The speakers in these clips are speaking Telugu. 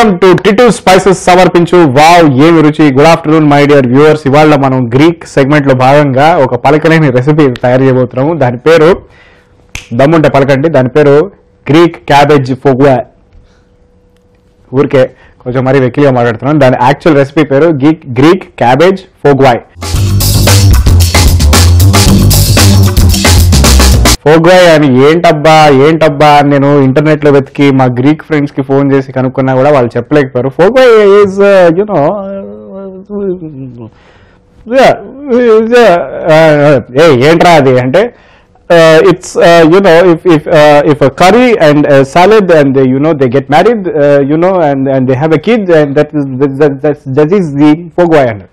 వెల్కమ్ టు టిటు స్పైసెస్ సమర్పించు. వావ్ ఏమి రుచి. Good afternoon my dear viewers. ఇవాళ మనం గ్రీక్ సెగ్మెంట్లో భాగంగా ఒక పలకలేని రెసిపీ తయారు చేయబోతున్నాము. దాని పేరు దమ్ముంటే పలకండి. దాని పేరు గ్రీక్ క్యాబేజ్ ఫోగ్వా. ఊరికే కొంచెం మరీ వెకిలిగా మాట్లాడుతున్నాను. దాని యాక్చువల్ రెసిపీ పేరు గ్రీక్ క్యాబేజ్ ఫోగ్వాయ్. ఫోగ్వాయ్ అని ఏంటబ్బా ఏంటబ్బా అని నేను ఇంటర్నెట్లో వెతికి మా గ్రీక్ ఫ్రెండ్స్కి ఫోన్ చేసి కనుక్కున్నా కూడా వాళ్ళు చెప్పలేకపోయారు. ఫోగ్వాయ్ ఈజ్ యునో ఏ ఏంట్రా అది? అంటే it's you know if if if curry and salad and you know they get married you know and and they have a kid and that is that is the ఫోగ్వాయ్ and.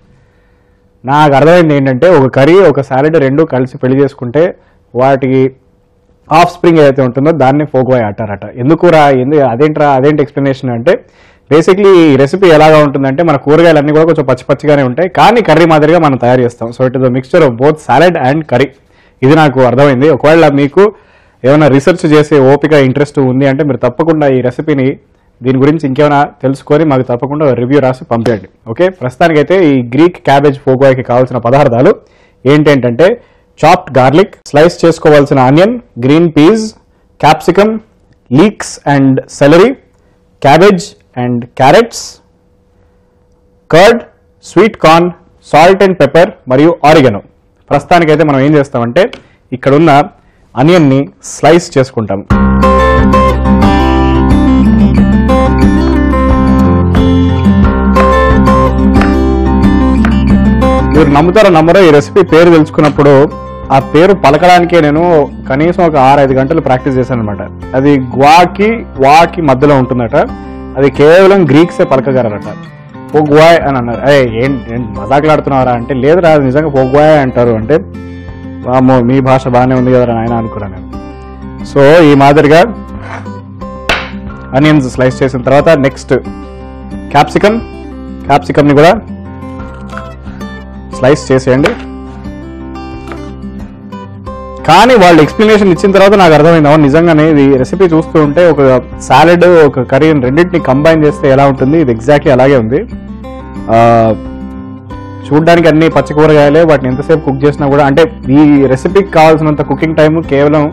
నాకు అర్థమైంది ఏంటంటే ఒక కర్రీ ఒక సాలెడ్ రెండు కలిసి పెళ్ళి చేసుకుంటే వాటికి ఆఫ్ స్ప్రింగ్ ఏదైతే ఉంటుందో దాన్ని ఫోగ్వాయ్ అంటారట ఎందుకురా? ఎందుకు అదేంట్రా? అదేంటి ఎక్స్ప్లెనేషన్ అంటే బేసిక్లీ ఈ రెసిపీ ఎలాగా ఉంటుందంటే మన కూరగాయలు అన్నీ కూడా కొంచెం పచ్చి పచ్చిగానే ఉంటాయి కానీ కర్రీ మాదిరిగా మనం తయారు చేస్తాం. So it is mixture of both salad and curry ఇది నాకు అర్థమైంది. ఒకవేళ మీకు ఏమైనా రీసెర్చ్ చేసే ఓపిక ఇంట్రెస్ట్ ఉంది అంటే మీరు తప్పకుండా ఈ రెసిపీని దీని గురించి ఇంకేమైనా తెలుసుకొని మాకు తప్పకుండా రివ్యూ రాసి పంపించండి ఓకే ప్రస్తుతానికైతే ఈ గ్రీక్ క్యాబేజ్ ఫోగోయకి కావాల్సిన పదార్థాలు ఏంటంటే చాప్డ్ గార్లిక్ స్లైస్ చేసుకోవాల్సిన onion green peas capsicum leeks and celery cabbage and carrots curd sweet corn salt and pepper మరియు ఆరిగనో ప్రస్తుతానికైతే మనం ఏం చేస్తామంటే ఇక్కడున్న అనియన్ని స్లైస్ చేసుకుంటాం. మీరు నమ్ముతారో నమ్మరో ఈ రెసిపీ పేరు తెలుసుకున్నప్పుడు ఆ పేరు పలకడానికే నేను కనీసం ఒక ఆరు ఐదు గంటలు ప్రాక్టీస్ చేశాను అనమాట అది గ్వాకి వాకి మధ్యలో ఉంటుందట. అది కేవలం గ్రీక్సే పలకగలరట. పొగ్వాయ్ అని అన్నారు. అయ్యే ఏం ఏం మజాకులాడుతున్నారా అంటే లేదురా రాదు నిజంగా పొగ్వాయ్ అంటారు అంటే వామ్మో మీ భాష బాగానే ఉంది కదా ఆయన అనుకున్నాను నేను. సో ఈ మాదిరిగా అనియన్స్ స్లైస్ చేసిన తర్వాత నెక్స్ట్ క్యాప్సికమ్. క్యాప్సికమ్ని కూడా స్లైస్ చేసేయండి. కానీ వాళ్ళు ఎక్స్ప్లెనేషన్ ఇచ్చిన తర్వాత నాకు అర్థమైంది. అవును నిజంగానే ఇది రెసిపీ చూస్తూ ఉంటే ఒక సాలెడ్ ఒక కర్రీ రెండింటిని కంబైన్ చేస్తే ఎలా ఉంటుంది? ఇది ఎగ్జాక్ట్లీ అలాగే ఉంది. చూడడానికి చూడ్డానికి అన్ని పచ్చి కూరగాయలే వాటిని ఎంతసేపు కుక్ చేసినా కూడా అంటే ఈ రెసిపీకి కావాల్సినంత కుకింగ్ టైం కేవలం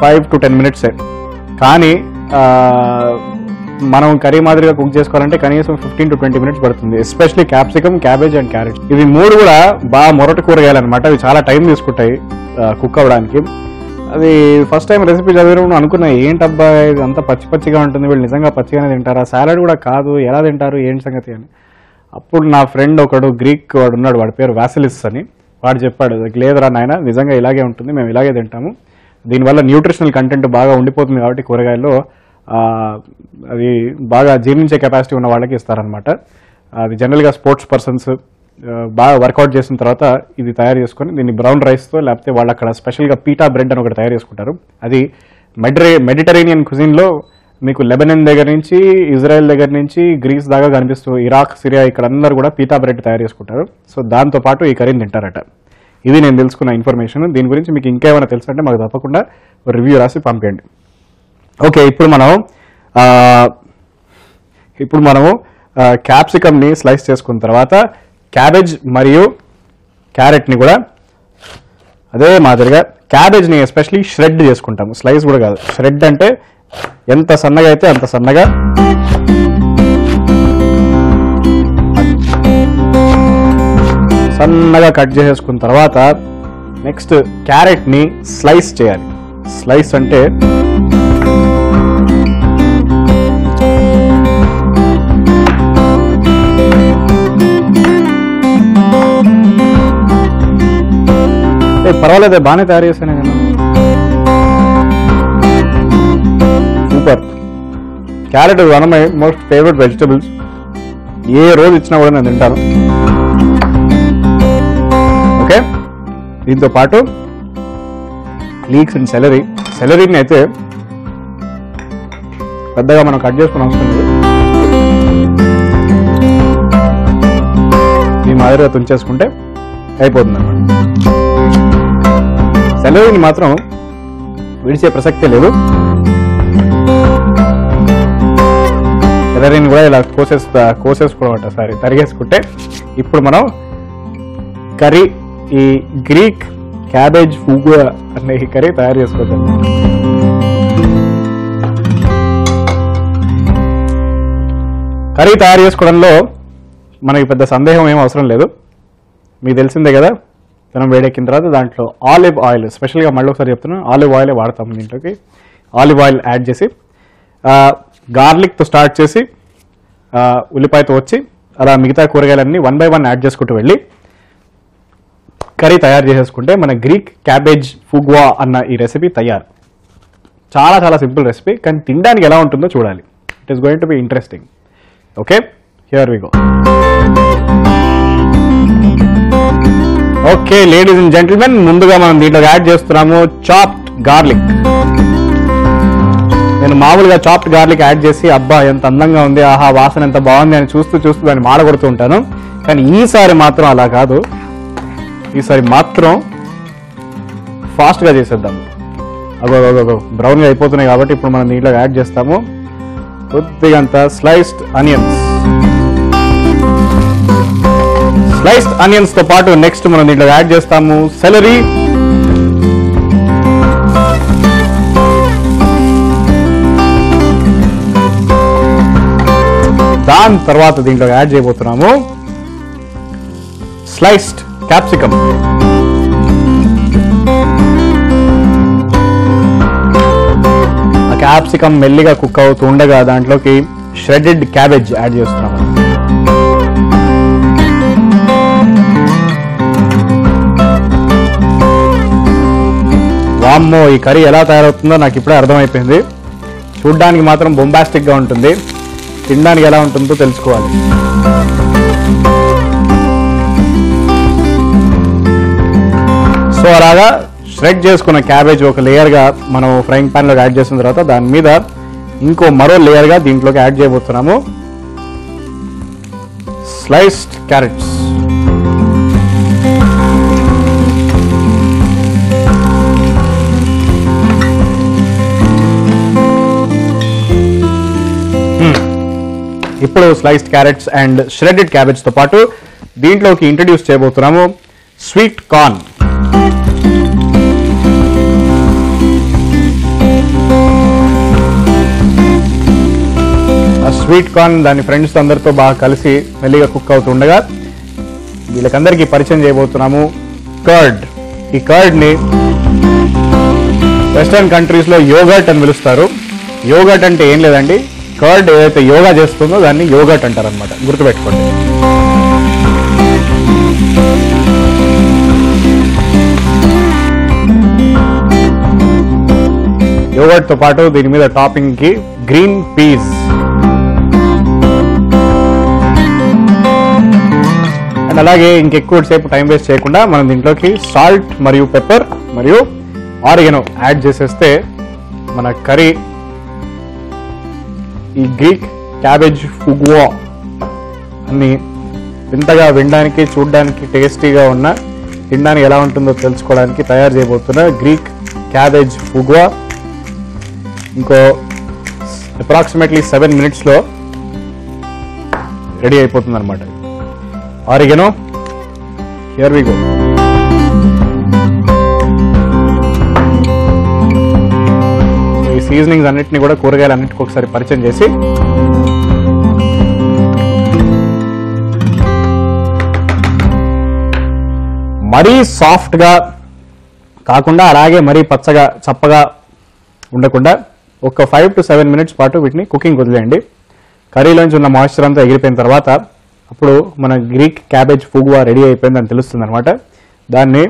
ఫైవ్ టు టెన్ మినిట్సే కానీ మనం కర్రీ మాదిరిగా కుక్ చేసుకోవాలంటే కనీసం ఫిఫ్టీన్ టు ట్వంటీ మినిట్స్ పడుతుంది especially capsicum cabbage and carrot ఇవి మూడు కూడా బాగా మొరటి కూరగాయలు అనమాట అవి చాలా టైం తీసుకుంటాయి కుక్ అవ్వడానికి. అది ఫస్ట్ టైం రెసిపీ చదివినప్పుడు అనుకున్నా ఏంటబ్బా ఇది అంత పచ్చి పచ్చిగా ఉంటుంది వీళ్ళు నిజంగా పచ్చిగానే తింటారా? సాలడ్ కూడా కాదు ఎలా తింటారు ఏంటి సంగతి? అని. అప్పుడు నా ఫ్రెండ్ ఒకడు గ్రీక్ వాడు ఉన్నాడు వాడి పేరు వాసిలిస్ అని. వాడు చెప్పాడు లేదురా నాయన నిజంగా ఇలాగే ఉంటుంది మేము ఇలాగే తింటాము. దీనివల్ల న్యూట్రిషనల్ కంటెంట్ బాగా ఉండిపోతుంది కాబట్టి కూరగాయల్లో అది బాగా జీర్ణించే కెపాసిటీ ఉన్న వాళ్ళకి ఇస్తారనమాట అది జనరల్గా స్పోర్ట్స్ పర్సన్స్ బాగా వర్కౌట్ చేసిన తర్వాత ఇది తయారు చేసుకొని దీన్ని బ్రౌన్ రైస్తో లేకపోతే వాళ్ళు అక్కడ స్పెషల్గా పీటా బ్రెడ్ అని ఒకటి తయారు చేసుకుంటారు. అది మెడిటరే మెడిటరేనియన్ కుజిన్లో మీకు లెబనన్ దగ్గర నుంచి ఇజ్రాయెల్ దగ్గర నుంచి గ్రీస్ దాకా కనిపిస్తూ ఇరాక్ సిరియా ఇక్కడ అందరూ కూడా పీతా బ్రెడ్ తయారు చేసుకుంటారు. సో దాంతో పాటు ఈ కర్రీని తింటారట. ఇది నేను తెలుసుకున్న ఇన్ఫర్మేషన్ దీని గురించి మీకు ఇంకేమైనా తెలుసు అంటే మాకు తప్పకుండా రివ్యూ రాసి పంపేయండి. ఓకే ఇప్పుడు మనం ఇప్పుడు మనము క్యాప్సికమ్ని స్లైస్ చేసుకున్న తర్వాత క్యాబేజ్ మరియు క్యారెట్ని కూడా అదే మాదిరిగా క్యాబేజ్ని ఎస్పెషలీ షెడ్ చేసుకుంటాము. స్లైస్ కూడా కాదు. షెడ్ అంటే ఎంత సన్నగా అయితే అంత సన్నగా సన్నగా కట్ చేసేసుకున్న తర్వాత నెక్స్ట్ క్యారెట్ని స్లైస్ చేయాలి. స్లైస్ అంటే ఏ, పర్వాలేదు బాగానే తయారు చేశాను నేను super carrot one my most favourite vegetables ఏ రోజు ఇచ్చినా కూడా నేను తింటాను. ఓకే దీంతో పాటు లీక్స్ అండ్ సెలరీ సెలరీని అయితే పెద్దగా మనం కట్ చేసుకుని అవసరం లేదు. మాదిరిగా తుంచేసుకుంటే అయిపోతుంది అనమాట సెలవుని మాత్రం విడిచే ప్రసక్తే లేదు. సెలరీని కూడా ఇలా కోసేస్తా కోసేసుకోవడం సారీ తరిగేసుకుంటే ఇప్పుడు మనం కర్రీ ఈ గ్రీక్ క్యాబేజ్ ఫుగు అనే ఈ కర్రీ తయారు చేసుకోవచ్చు. కర్రీ తయారు చేసుకోవడంలో మనకి పెద్ద సందేహం ఏం అవసరం లేదు. మీకు తెలిసిందే కదా మనం వేడెక్కిన తర్వాత దాంట్లో ఆలివ్ ఆయిల్ స్పెషల్గా మళ్ళీ ఒకసారి చెప్తున్నాను ఆలివ్ ఆయిల్ వాడతాం దీంట్లోకి. ఆలివ్ ఆయిల్ యాడ్ చేసి గార్లిక్తో స్టార్ట్ చేసి ఉల్లిపాయతో వచ్చి అలా మిగతా కూరగాయలన్నీ వన్ బై వన్ యాడ్ చేసుకుంటూ వెళ్ళి కర్రీ తయారు చేసేసుకుంటే మన గ్రీక్ క్యాబేజ్ ఫుగ్వా అన్న ఈ రెసిపీ తయారు. చాలా చాలా సింపుల్ రెసిపీ కానీ తినడానికి ఎలా ఉంటుందో చూడాలి. It is going to be interesting okay here we go okay ladies and gentlemen ముందుగా మనం దీంట్లో యాడ్ చేస్తున్నాము చాప్డ్ గార్లిక్ నేను మామూలుగా చాప్డ్ గార్లిక్ యాడ్ చేసి అబ్బా ఎంత అందంగా ఉంది ఆహా వాసన ఎంత బాగుంది అని చూస్తూ చూస్తూ దాన్ని మాడగొడుతూ ఉంటాను. కానీ ఈసారి మాత్రం అలా కాదు. ఈసారి మాత్రం ఫాస్ట్గా చేసేద్దాం. అగో అగో బ్రౌన్గా అయిపోతున్నాయి కాబట్టి ఇప్పుడు మనం దీంట్లో యాడ్ చేస్తాము. కొద్దిగా స్లైస్డ్ అనియన్స్ స్లైస్ ఆనియన్స్తో పాటు నెక్స్ట్ మనం దీంట్లో యాడ్ చేస్తాము సెలరీ. దాని తర్వాత దీంట్లో యాడ్ చేయబోతున్నాము స్లైస్డ్ క్యాప్సికమ్. ఆ క్యాప్సికమ్ మెల్లిగా కుక్ అవుతూ ఉండగా దాంట్లోకి ష్రెడెడ్ క్యాబేజ్ యాడ్ చేస్తున్నాము. వామ్మో ఈ కర్రీ ఎలా తయారవుతుందో నాకు ఇప్పుడే అర్థమైపోయింది. చూడ్డానికి మాత్రం బొంబాస్టిక్గా ఉంటుంది. తినడానికి ఎలా ఉంటుందో తెలుసుకోవాలి. సో అలాగా స్ట్రెక్ చేసుకున్న క్యాబేజ్ ఒక లేయర్గా మనం ఫ్రైంగ్ ప్యాన్లో యాడ్ చేసిన తర్వాత దాని మీద ఇంకో మరో లేయర్గా దీంట్లోకి యాడ్ చేయబోతున్నాము. Sliced carrots. ఇప్పుడు స్లైస్డ్ క్యారెట్స్ అండ్ ష్రెడెడ్ క్యాబేజ్తో పాటు దీంట్లోకి ఇంట్రడ్యూస్ చేయబోతున్నాము స్వీట్ కార్న్ ఆ స్వీట్ కార్న్ దాని ఫ్రెండ్స్ అందరితో బాగా కలిసి మెల్లిగా కుక్ అవుతుండగా వీళ్ళకందరికీ పరిచయం చేయబోతున్నాము కర్డ్ ఈ కర్డ్ని వెస్ట్రన్ వెస్టర్న్ కంట్రీస్లో అని పిలుస్తారు. యోగర్ట్ అంటే ఏం లేదండి? కర్డ్ ఏదైతే యోగా చేస్తుందో దాన్ని యోగట్ అంటారు అనమాట గుర్తుపెట్టుకోండి. యోగట్తో పాటు దీని మీద టాపింగ్కి గ్రీన్ పీస్. అండ్ అలాగే ఇంకెక్కువ సేపు టైం వేస్ట్ చేయకుండా మనం దీంట్లోకి సాల్ట్ మరియు పెప్పర్ మరియు ఆరిగనో యాడ్ చేసేస్తే మన కర్రీ ఈ గ్రీక్ క్యాబేజ్ ఫుగ్వా అని వింతగా వినడానికి చూడడానికి టేస్టీగా ఉన్న తినడానికి ఎలా ఉంటుందో తెలుసుకోవడానికి తయారు చేయబోతున్న గ్రీక్ క్యాబేజ్ ఫుగ్వా ఇంకో అప్రాక్సిమేట్లీ సెవెన్ మినిట్స్లో రెడీ అయిపోతుంది అనమాట oregano here we go seasonings అన్నింటినీ కూడా కూరగాయలు అన్నింటికి ఒకసారి పరిచయం చేసి మరీ సాఫ్ట్గా కాకుండా అలాగే మరీ పచ్చగా చప్పగా ఉండకుండా ఒక ఫైవ్ టు సెవెన్ మినిట్స్ పాటు వీటిని కుకింగ్ వదిలేయండి. కర్రీలోంచి ఉన్న మాయిశ్చర్ అంతా ఎగిరిపోయిన తర్వాత అప్పుడు మన గ్రీక్ క్యాబేజ్ ఫుగ్వా రెడీ అయిపోయిందని తెలుస్తుంది అనమాట దాన్ని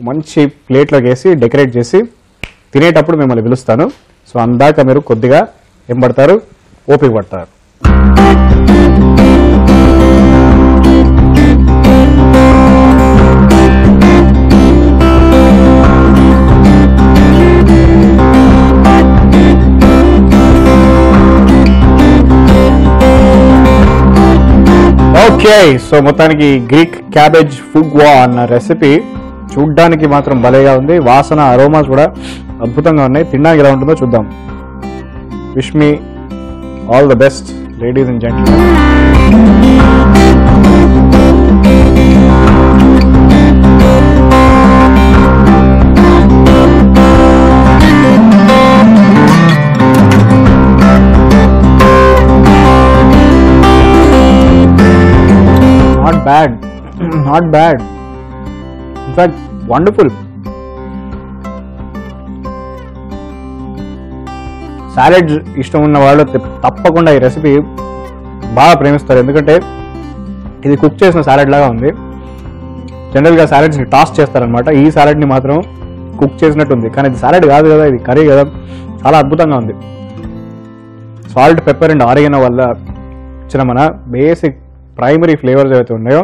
మంచి ప్లేట్లోకి వేసి డెకరేట్ చేసి తినేటప్పుడు మిమ్మల్ని పిలుస్తాను. సో అందాక మీరు కొద్దిగా ఏం పడతారు ఓపిక పడతారు ఓకే సో మొత్తానికి గ్రీక్ క్యాబేజ్ ఫుగ్వా అన్న రెసిపీ చూడ్డానికి మాత్రం భలేగా ఉంది. వాసన అరోమాస్ కూడా అద్భుతంగా ఉన్నాయి. తినడానికి ఎలా ఉంటుందో చూద్దాం. Wish me all the best ladies and gents not bad not bad in fact wonderful salad ఇష్టం ఉన్న వాళ్ళు తప్పకుండా ఈ రెసిపీ బాగా ప్రేమిస్తారు. ఎందుకంటే ఇది కుక్ చేసిన సాలెడ్ లాగా ఉంది. జనరల్గా సాలెడ్స్ని టాస్ చేస్తారనమాట ఈ సాలెడ్ని మాత్రం కుక్ చేసినట్టు ఉంది కానీ ఇది సాలెడ్ కాదు కదా ఇది కర్రీ కదా. చాలా అద్భుతంగా ఉంది. సాల్ట్ పెప్పర్ అండ్ ఆరిగిన వల్ల ఇచ్చిన మన బేసిక్ ప్రైమరీ ఫ్లేవర్స్ ఏవైతే ఉన్నాయో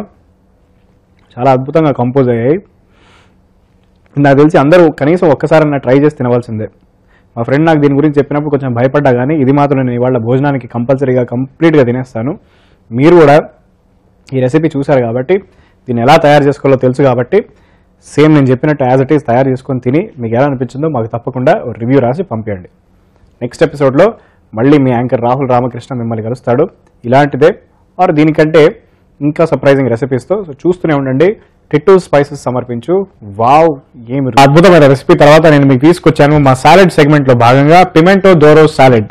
చాలా అద్భుతంగా కంపోజ్ అయ్యాయి. నాకు తెలిసి అందరూ కనీసం ఒక్కసారన్నా ట్రై చేసి తినవలసిందే. మా ఫ్రెండ్ నాకు దీని గురించి చెప్పినప్పుడు కొంచెం భయపడ్డా కానీ ఇది మాత్రం నేను ఇవాళ భోజనానికి కంపల్సరీగా కంప్లీట్గా తినేస్తాను. మీరు కూడా ఈ రెసిపీ చూశారు కాబట్టి దీన్ని ఎలా తయారు చేసుకోవాలో తెలుసు కాబట్టి సేమ్ నేను చెప్పినట్టు యాజ్ ఇట్ ఈస్ తయారు చేసుకొని తిని మీకు ఎలా అనిపించిందో మాకు తప్పకుండా రివ్యూ రాసి పంపించండి నెక్స్ట్ ఎపిసోడ్లో మళ్ళీ మీ యాంకర్ రాహుల్ రామకృష్ణ మిమ్మల్ని కలుస్తాడు. ఇలాంటిదే. ఆర్ దీనికంటే ఇంకా సర్ప్రైజింగ్ రెసిపీస్తో సో చూస్తూనే ఉండండి. టిట్టు స్పైసెస్ సమర్పించు. వావ్ ఏమి అద్భుతమైన రెసిపీ తర్వాత నేను మీకు తీసుకొచ్చాను. మా సాలెడ్ సెగ్మెంట్లో భాగంగా పిమెంటో దోరో సాలెడ్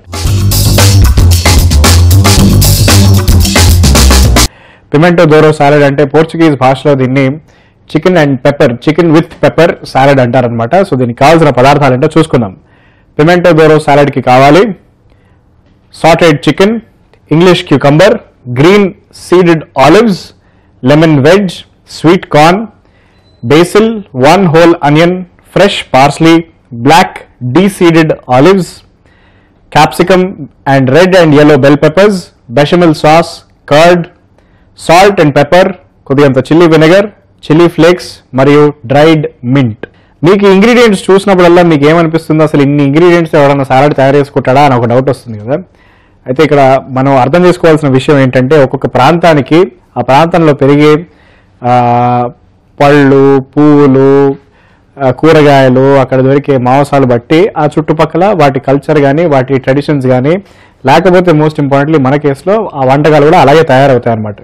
పిమెంటో దోరో సాలెడ్ అంటే పోర్చుగీస్ భాషలో దీన్ని chicken and pepper chicken with pepper salad అంటారనమాట సో దీనికి కావాల్సిన పదార్థాలు ఏంటో చూసుకుందాం. పిమెంటో దోరో సాలెడ్కి కావాలి sauteed chicken English cucumber green seeded olives lemon wedge sweet corn basil one whole onion fresh parsley black deseeded olives capsicum and red and yellow bell peppers bechamel sauce curd salt and pepper కొద్దిగంత chilli vinegar chilli flakes మరియు డ్రైడ్ మింట్ మీకు ఇంగ్రీడియంట్స్ చూసినప్పుడల్లా మీకు ఏమనిపిస్తుంది అసలు ఇన్ని ఇంగ్రీడియంట్స్ ఎవరైనా సాలడ్ తయారు చేసుకుంటాడా అని ఒక డౌట్ వస్తుంది కదా. అయితే ఇక్కడ మనం అర్థం చేసుకోవాల్సిన విషయం ఏంటంటే ఒక్కొక్క ప్రాంతానికి ఆ ప్రాంతంలో పెరిగే పళ్ళు పువ్వులు కూరగాయలు అక్కడ దొరికే మాంసాలు బట్టి ఆ చుట్టుపక్కల వాటి కల్చర్ కానీ వాటి ట్రెడిషన్స్ కానీ లేకపోతే మోస్ట్ ఇంపార్టెంట్లీ మన కేసులో ఆ వంటకాలు కూడా అలాగే తయారవుతాయి అనమాట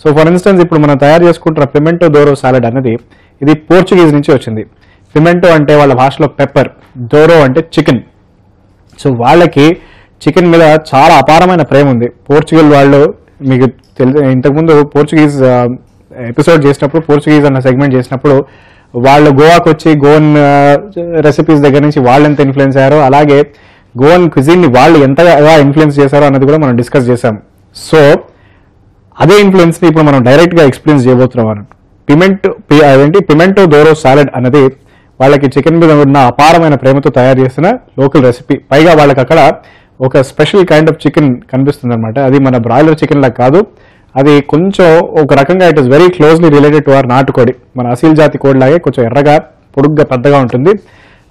సో ఫర్ ఇన్స్టెన్స్ ఇప్పుడు మనం తయారు చేసుకుంటున్న పిమెంటో దోరో సాలెడ్ అనేది ఇది పోర్చుగీస్ నుంచి వచ్చింది. పిమెంటో అంటే వాళ్ళ భాషలో పెప్పర్ దోరో అంటే చికెన్ సో వాళ్ళకి చికెన్ మీద చాలా అపారమైన ప్రేమ ఉంది. పోర్చుగల్ వాళ్ళు మీకు తెలి ఇంతకుముందు పోర్చుగీస్ ఎపిసోడ్ చేసినప్పుడు పోర్చుగీస్ అన్న సెగ్మెంట్ చేసినప్పుడు వాళ్ళు గోవాకు వచ్చి గోవన్ రెసిపీస్ uh, దగ్గర నుంచి వాళ్ళు ఎంత ఇన్ఫ్లుయెన్స్ అయ్యారో అలాగే గోవన్ క్విజిన్ని వాళ్ళు ఎంతగా ఇన్ఫ్లుయెన్స్ చేశారో అన్నది కూడా మనం డిస్కస్ చేశాం. సో అదే ఇన్ఫ్లుయెన్స్ని ఇప్పుడు మనం డైరెక్ట్గా ఎక్స్పీరియన్స్ చేయబోతున్నాం. అన్నట్టు పిమెంట్ అదేంటి? పిమెంటో దోరో సాలెడ్ అనేది వాళ్ళకి చికెన్ మీద ఉన్న అపారమైన ప్రేమతో తయారు చేసిన లోకల్ రెసిపీ పైగా వాళ్ళకి అక్కడ ఒక స్పెషల్ కైండ్ ఆఫ్ చికెన్ కనిపిస్తుంది అనమాట అది మన బ్రాయిలర్ చికెన్ లాగా కాదు. అది కొంచెం ఒక రకంగా it is very closely related to our నాటుకోడి. మన అసీల్ జాతి కోడిలాగే కొంచెం ఎర్రగా పొడుగ్గా పెద్దగా ఉంటుంది.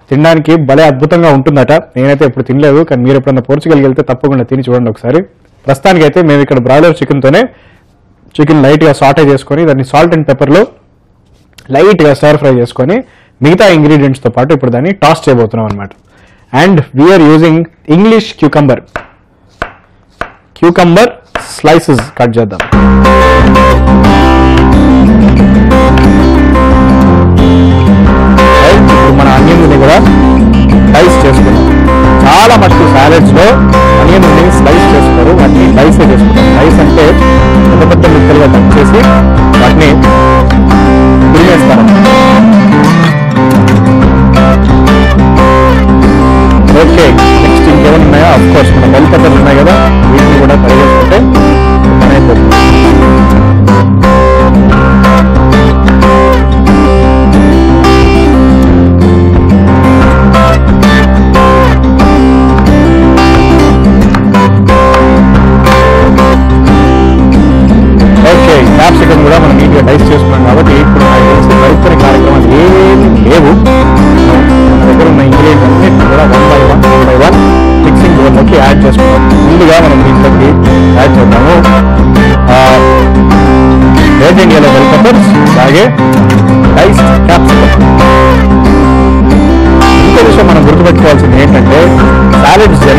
తినడానికి భలే అద్భుతంగా ఉంటుందట. నేనైతే ఇప్పుడు తినలేదు కానీ మీరు ఎప్పుడన్నా పోర్చుగల్కి వెళ్తే తప్పకుండా తిని చూడండి ఒకసారి. ప్రస్తుతానికి అయితే మేము ఇక్కడ బ్రాయిలర్ చికెన్తోనే చికెన్ లైట్గా సాటే చేసుకొని దాన్ని సాల్ట్ అండ్ పెప్పర్లో లైట్గా స్టర్ ఫ్రై చేసుకొని మిగతా ఇంగ్రీడియంట్స్తో పాటు ఇప్పుడు దాన్ని టాస్ చేయబోతున్నాం అనమాట and we are using English cucumber cucumber slices cut చేద్దాం. ఇప్పుడు మన అనియన్ కూడా స్లైస్ చేసుకున్నాం చాలా మటుకు సాలెడ్స్లో స్లైస్ చేస్తారు వాటిని స్లైస్ చేసుకుంటాం. స్లైస్ అంటే పెద్ద పెద్ద ముక్కలుగా కట్ చేసి వాటిని తురిమేస్తారు ఓకే ఏమైనా ఉన్నాయో ఉన్నాయా అఫ్ కోర్స్ మన బెల్ పెప్పర్లు ఉన్నాయి కదా వీటిని కూడా ఫ్రై చేసుకుంటే పని అయిపోతుంది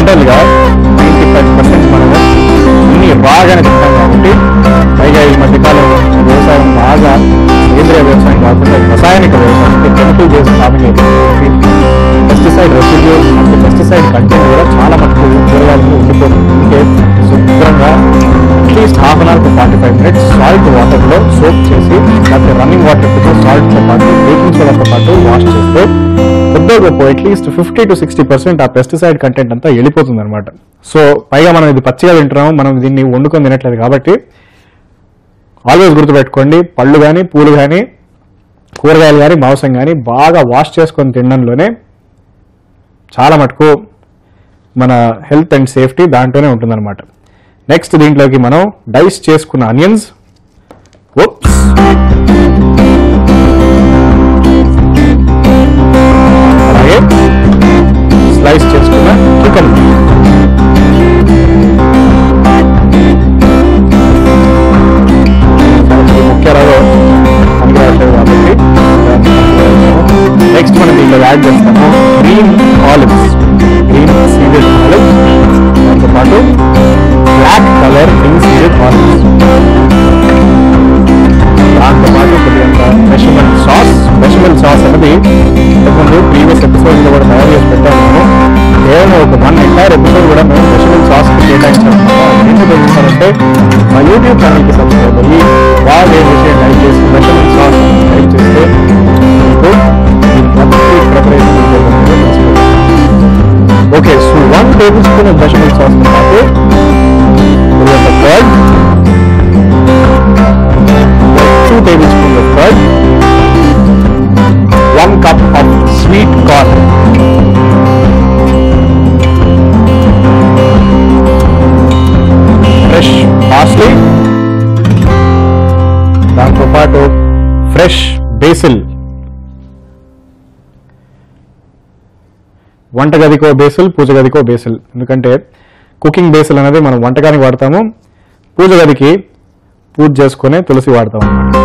జనరల్గా నైంటీ ఫైవ్ పర్సెంట్ మనము అన్ని బాగానే తింటాం కాబట్టి పైగా ఈ మధ్యకాలంలో వ్యవసాయం బాగా సేంద్రియ వ్యవసాయం కాకుండా రసాయనిక వ్యవసాయం అంటే కెమికల్ బేస్డ్ ఫార్మింగ్ అయిపోయింది పెస్టిసైడ్ రెసిడ్యూ అంటే పెస్టిసైడ్ కంటెంట్ కూడా చాలా మటుకు కూరగాయలకు ఉండిపోతుంది. అంటే శుభ్రంగా at least half an hour to forty five minutes salt వాటర్లో సోప్ చేసి లేకపోతే రన్నింగ్ వాటర్ పెట్టి సాల్ట్తో పాటు బేకింగ్ సోడాతో పాటు వాష్ చేస్తే కొద్దిగా గొప్ప at least fifty to sixty percent ఆ పెస్టిసైడ్ కంటెంట్ అంతా వెళ్ళిపోతుంది అనమాట సో పైగా మనం ఇది పచ్చిగా తింటున్నాము మనం దీన్ని వండుకొని తినట్లేదు కాబట్టి ఆల్వేస్ గుర్తుపెట్టుకోండి పళ్ళు కానీ పూలు కానీ కూరగాయలు కానీ మాంసం కానీ బాగా వాష్ చేసుకొని తినడంలోనే చాలా మటుకు మన హెల్త్ అండ్ సేఫ్టీ దాంట్లోనే ఉంటుందన్నమాట. నెక్స్ట్ దీంట్లోకి మనం డైస్ చేసుకున్న ఆనియన్స్ ఓప్స్ స్లైస్ చేసుకున్న చికెన్ ముఖ్య రవ్వ అందుబాటులో కాబట్టి నెక్స్ట్ మనం దీంట్లో యాడ్ చేస్తాము green olives green seeded olives దాంతో పాటు black colour green seeded olives ಮಾಡ್ಕೊಟ್ಟಿರುವಂಥ bechamel sauce bechamel sauce ಅನ್ನೋದು ತಗೊಂಡು ಪ್ರೀವಿಯಸ್ ಎಪಿಸೋಡ್ ಕೂಡ ನಾವು ಎಷ್ಟು ಬೆಟ್ಟವನ್ನು ಹೇಳ್ಬೋದು ನನ್ನ ಎಂಟೈರ್ ಎಪಿಸೋಡ್ ಕೂಡ మేము స్పెషల్ సాస్ క్రియేట్ అయిన ఎందుకు తెలుస్తారంటే మా యూట్యూబ్ ఛానల్కి సబ్స్క్రైబ్ అయ్యి వాళ్ళు ఏం చేసి లైక్ చేసి స్పెషల్ సాస్ లైక్ చేస్తే మీకు ప్రతి preparation okay so one tablespoon of bechamel sauce అంటే bread 2 tablespoons of curd, 1 cup of sweet corn. Fresh parsley. దాంతో పాటు ఫ్రెష్ బేసిల్ వంటగదికో బేసిల్ పూజ గదికో బేసిల్ ఎందుకంటే కుకింగ్ బేసిల్ అనేది మనం వంటకానికి వాడతాము పూజ గదికి పూజ చేసుకునే తులసి వాడతాం అన్నమాట.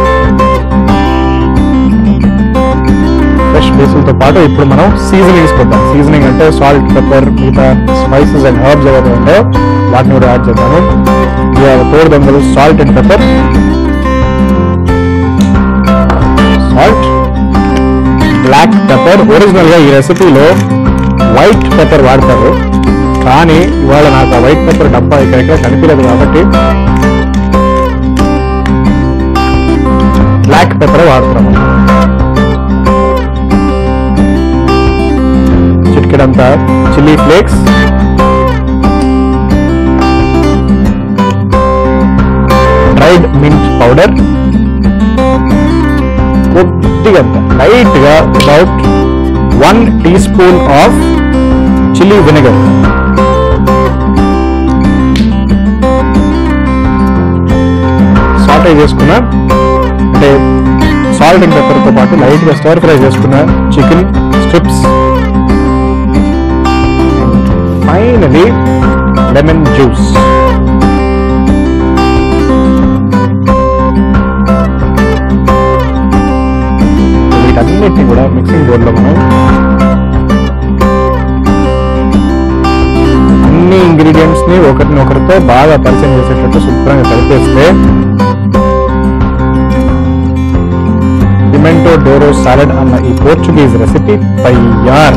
ఫ్రెష్ బేసిల్తో పాటు ఇప్పుడు మనం సీజనింగ్స్ కొద్దాం సీజనింగ్ అంటే సాల్ట్ పెప్పర్ మిగతా స్పైసెస్ అండ్ హర్బ్స్ ఏవైతే ఉంటాయో వాటిని కూడా యాడ్ చేద్దాము. తోడు దొంగలు salt and pepper salt black pepper ఒరిజినల్గా ఈ రెసిపీలో వైట్ పెప్పర్ వాడతారు. కానీ ఇవాళ నాకు ఆ వైట్ పెప్పర్ డబ్బా ఇక్కడ కనిపించలేదు కాబట్టి బ్లాక్ పెప్పర్ వాడుతున్నాము చిటికెడంతా chilli flakes. Dried mint powder. కొద్దిగా లైట్గా about one teaspoon of chilli vinegar. Saute చేసుకున్న అంటే సాల్ట్ అండ్ పెప్పర్తో పాటు లైట్గా స్టర్ ఫ్రై చేసుకున్న chicken strips finally lemon juice వీటన్నిటిని కూడా మిక్సింగ్ బోర్డ్లో మనం అన్ని ఇంగ్రీడియంట్స్ని ఒకరిని ఒకరితో బాగా పరిచయం చేసేటట్టు శుభ్రంగా కలిపేస్తే పిమెంటో డోరో సాలడ్ అన్న ఈ పోర్చుగీస్ రెసిపీ తయార్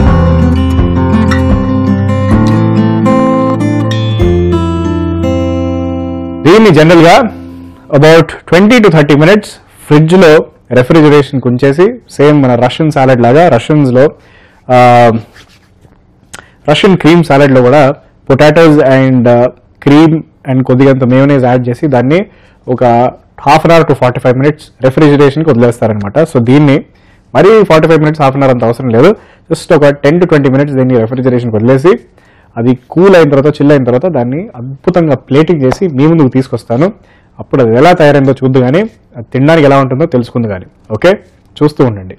దీన్ని జనరల్గా about twenty to thirty minutes ఫ్రిడ్జ్లో రెఫ్రిజరేషన్ ఉంచేసి సేమ్ మన రష్యన్ సాలడ్ లాగా రష్యన్స్లో రష్యన్ క్రీమ్ సాలడ్లో కూడా పొటాటోస్ అండ్ క్రీమ్ అండ్ కొద్దిగంత మేయోనైజ్ యాడ్ చేసి దాన్ని ఒక half an hour to forty five minutes రెఫ్రిజిరేషన్కి వదిలేస్తారనమాట సో దీన్ని మరీ forty five minutes half an hour అంత అవసరం లేదు. జస్ట్ ఒక టెన్ టు ట్వంటీ మినిట్స్ దీన్ని రెఫ్రిజిరేషన్కి వదిలేసి అది కూల్ అయిన తర్వాత చిల్ అయిన తర్వాత దాన్ని అద్భుతంగా ప్లేటింగ్ చేసి మీ ముందుకు తీసుకొస్తాను. అప్పుడు అది ఎలా తయారైందో చూద్దు కానీ తినడానికి ఎలా ఉంటుందో తెలుసుకుంది కానీ ఓకే చూస్తూ ఉండండి.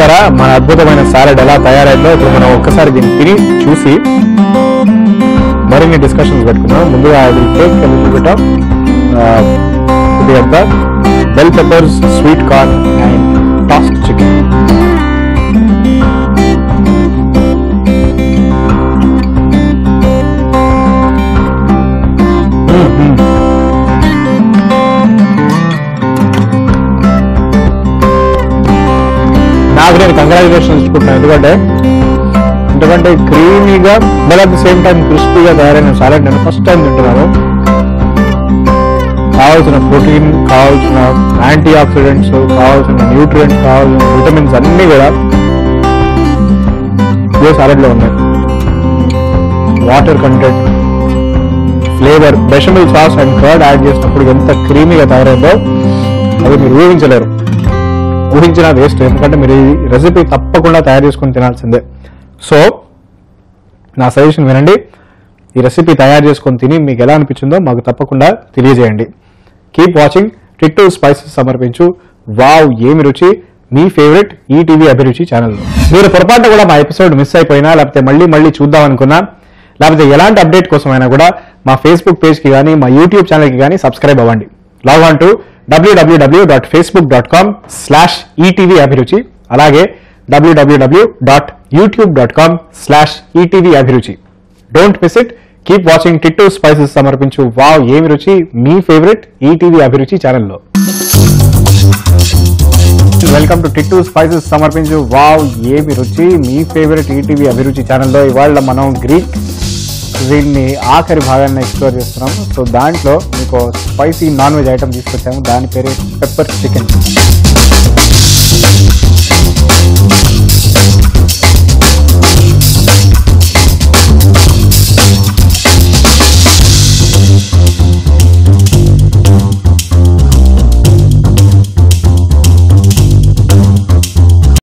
చూసారా? మన అద్భుతమైన సాలెడ్ ఎలా తయారైందో ఇప్పుడు మనం ఒక్కసారి దీన్ని తిని చూసి మరిన్ని డిస్కషన్స్ పెట్టుకున్నాం ముందుగా అది విల్ టేక్ బిట్ ఆఫ్ కొద్దిగా bell peppers sweet corn and tossed chicken నేను కంగ్రాచులేషన్స్ ఇచ్చుకుంటున్నాను ఎందుకంటే ఎందుకంటే క్రీమీగా but at the same time క్రిస్పీగా తయారైన సాలెడ్ నేను ఫస్ట్ టైం తింటున్నాను. కావాల్సిన ప్రోటీన్ కావాల్సిన యాంటీ ఆక్సిడెంట్స్ కావాల్సిన న్యూట్రియంట్స్ కావాల్సిన విటమిన్స్ అన్నీ కూడా ఇదే సాలెడ్లో ఉన్నాయి. Water content flavour bechamel sauce and curd add చేసినప్పుడు ఎంత క్రీమీగా తయారైందో అది మీరు ఊహించలేరు. ఊహించిన వేస్ట్ ఎందుకంటే మీరు ఈ రెసిపీ తప్పకుండా తయారు చేసుకొని తినాల్సిందే. సో నా సజెషన్ వినండి. ఈ రెసిపీ తయారు చేసుకొని తిని మీకు ఎలా అనిపించిందో మాకు తప్పకుండా తెలియజేయండి. కీప్ వాచింగ్ టిట్టు స్పైసెస్ సమర్పించు. వావ్ ఏమి రుచి? మీ ఫేవరెట్ ఈటీవీ అభిరుచి ఛానల్లో మీరు పొరపాటు కూడా మా ఎపిసోడ్ మిస్ అయిపోయినా లేకపోతే మళ్ళీ మళ్ళీ చూద్దాం అనుకున్నా లేకపోతే ఎలాంటి అప్డేట్ కోసమైనా కూడా మా ఫేస్బుక్ పేజ్కి కానీ మా యూట్యూబ్ ఛానల్కి కానీ సబ్స్క్రైబ్ అవ్వండి. Log on to WWW dot Facebook dot com slash ETV Abhiruchi అలాగే డబ్ల్యూడబ్ల్యూడబ్ల్యూ dot YouTube dot com slash ETV Abhiruchi don't miss it keep watching Tittu spices సమర్పించు వావ్ ఏమి రుచి? మీ ఫేవరెట్ ఈటీవీ అభిరుచి ఛానల్లో వెల్కమ్ టు టిట్టు స్పైసెస్ సమర్పించు వావ్ ఏమి రుచి? మీ ఫేవరెట్ ఈటీవీ అభిరుచి ఛానల్లో ఇవాళ మనం గ్రీక్ దీన్ని ఆఖరి భాగాన్ని ఎక్స్ప్లోర్ చేస్తున్నాము సో దాంట్లో మీకు స్పైసీ నాన్ వెజ్ ఐటమ్ తీసుకొచ్చాము. దాని పేరు పెప్పర్ చికెన్